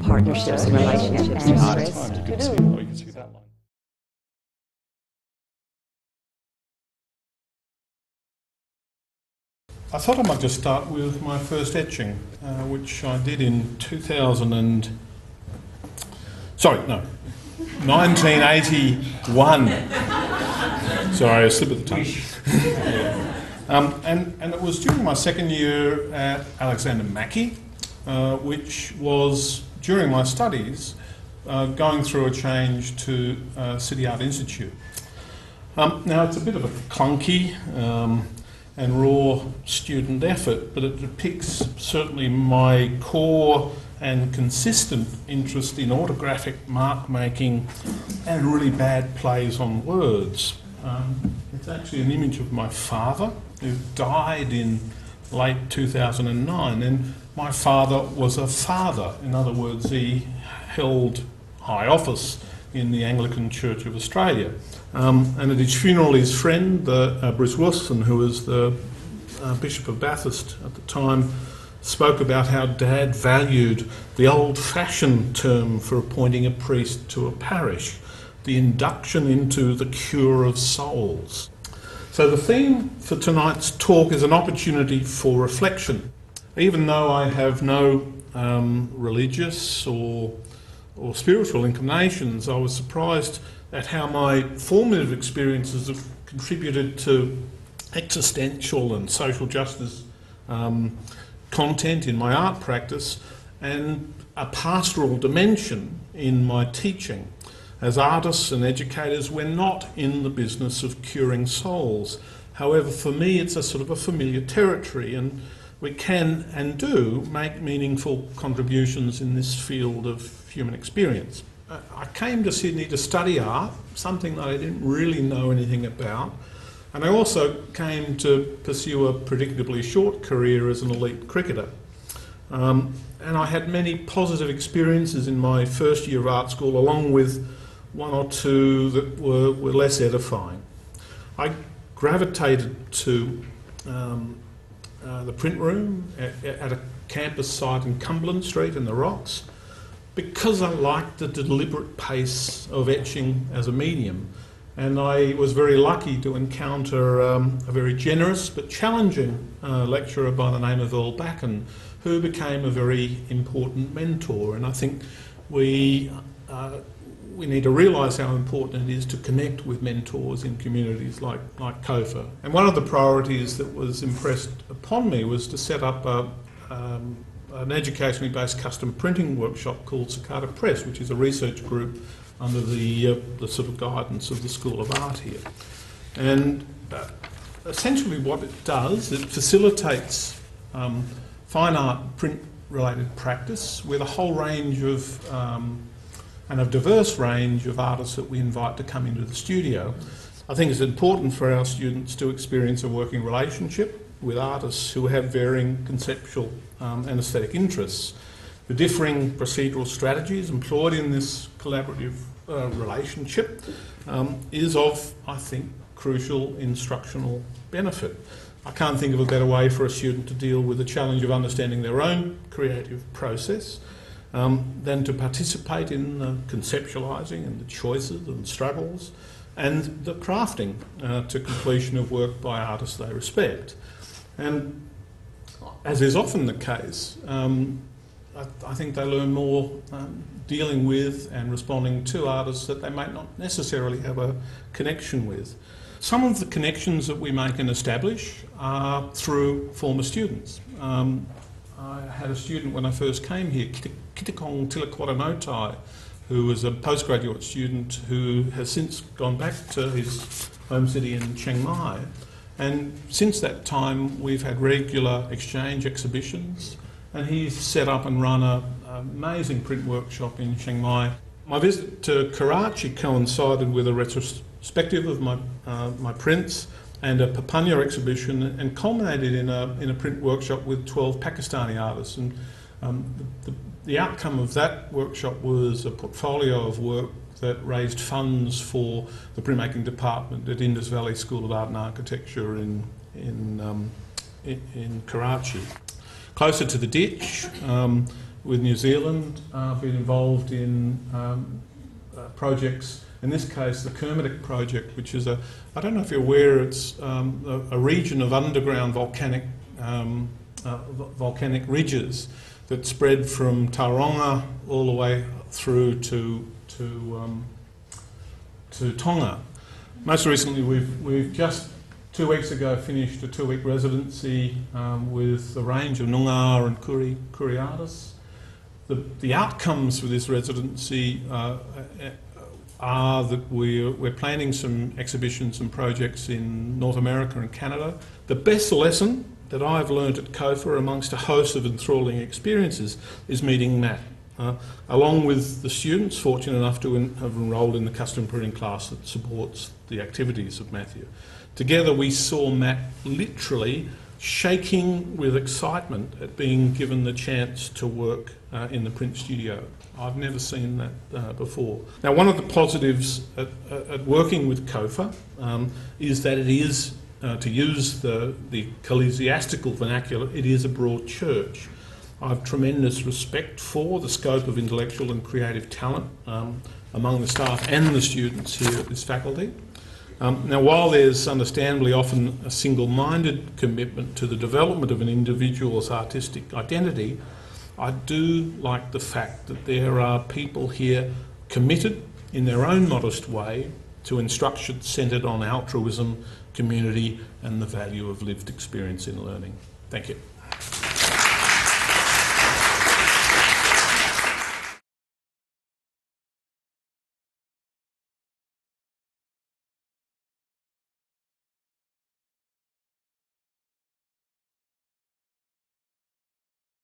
Partnerships and relationships Time interest. to consider. Oh, you can see that line. I thought I might just start with my first etching, uh, which I did in 2000 and... Sorry, no, 1981. Sorry, a slip of the tongue. um, and, and it was during my second year at Alexander Mackie, uh, which was during my studies uh, going through a change to uh, City Art Institute. Um, now, it's a bit of a clunky um, and raw student effort, but it depicts certainly my core and consistent interest in autographic mark making and really bad plays on words. Um, it's actually an image of my father who died in late 2009, and my father was a father. In other words, he held high office in the Anglican Church of Australia. Um, and at his funeral, his friend, uh, uh, Bruce Wilson, who was the uh, Bishop of Bathurst at the time, spoke about how Dad valued the old fashioned term for appointing a priest to a parish, the induction into the cure of souls. So, the theme for tonight's talk is an opportunity for reflection. Even though I have no um, religious or, or spiritual inclinations, I was surprised at how my formative experiences have contributed to existential and social justice um, content in my art practice and a pastoral dimension in my teaching. As artists and educators, we're not in the business of curing souls. However, for me, it's a sort of a familiar territory, and we can and do make meaningful contributions in this field of human experience. I came to Sydney to study art, something that I didn't really know anything about, and I also came to pursue a predictably short career as an elite cricketer. Um, and I had many positive experiences in my first year of art school, along with one or two that were, were less edifying. I gravitated to um, uh, the print room at, at, a campus site in Cumberland Street in the Rocks because I liked the deliberate pace of etching as a medium. And I was very lucky to encounter um, a very generous but challenging uh, lecturer by the name of Earl Backen, who became a very important mentor. And I think we uh, we need to realise how important it is to connect with mentors in communities like, like COFA. And one of the priorities that was impressed upon me was to set up a, um, an educationally based custom printing workshop called Cicada Press, which is a research group under the, uh, the sort of guidance of the School of Art here. And uh, essentially what it does, it facilitates um, fine art print related practice with a whole range of um, and a diverse range of artists that we invite to come into the studio. I think it's important for our students to experience a working relationship with artists who have varying conceptual um, and aesthetic interests. The differing procedural strategies employed in this collaborative uh, relationship um, is of, I think, crucial instructional benefit. I can't think of a better way for a student to deal with the challenge of understanding their own creative process um, than to participate in the conceptualising and the choices and struggles and the crafting uh, to completion of work by artists they respect. And as is often the case, um, I, I, think they learn more um, dealing with and responding to artists that they might not necessarily have a connection with. Some of the connections that we make and establish are through former students. Um, I had a student when I first came here, Kitikong Tilakwatanotai, who was a postgraduate student who has since gone back to his home city in Chiang Mai. And since that time, we've had regular exchange exhibitions, and he's set up and run an amazing print workshop in Chiang Mai. My visit to Karachi coincided with a retrospective of my, uh, my prints and a Papunya exhibition and culminated in a, in a print workshop with 12 Pakistani artists. And um, the, the, the outcome of that workshop was a portfolio of work that raised funds for the printmaking department at Indus Valley School of Art and Architecture in, in, um, in, in, Karachi. closer to the ditch um, with New Zealand. Uh, I've been involved in um, uh, projects, in this case the Kermadec project, which is a, I don't know if you're aware, it's um, a, a region of underground volcanic, um, uh, volcanic ridges that spread from Tauranga all the way through to, to, um, to Tonga. Most recently, we've, we've just two weeks ago finished a two week residency um, with a range of Noongar and Kuri, Kuriatis. The, the outcomes for this residency uh, uh, are that we're, we're planning some exhibitions and projects in North America and Canada. The best lesson that I've learnt at COFA, amongst a host of enthralling experiences, is meeting Matt. Uh, along with the students fortunate enough to have enrolled in the custom printing class that supports the activities of Matthew. Together we saw Matt literally shaking with excitement at being given the chance to work uh, in the print studio. I've never seen that uh, before. Now, one of the positives at, at working with COFA um, is that it is, uh, to use the, the ecclesiastical vernacular, it is a broad church. I have tremendous respect for the scope of intellectual and creative talent um, among the staff and the students here at this faculty. Um, now, while there's understandably often a single minded commitment to the development of an individual's artistic identity, I do like the fact that there are people here committed in their own modest way to instruction centred on altruism, community, and the value of lived experience in learning. Thank you.